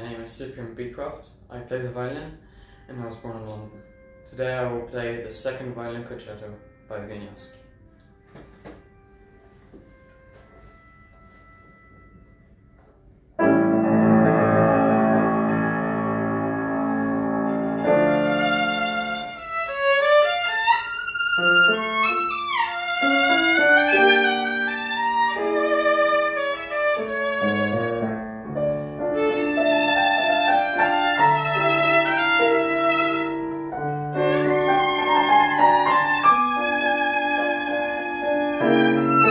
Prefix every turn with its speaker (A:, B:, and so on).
A: name is Cyprian Beecroft. I play the violin and I was born in London. Today I will play the second violin concerto by Wieniawski. Música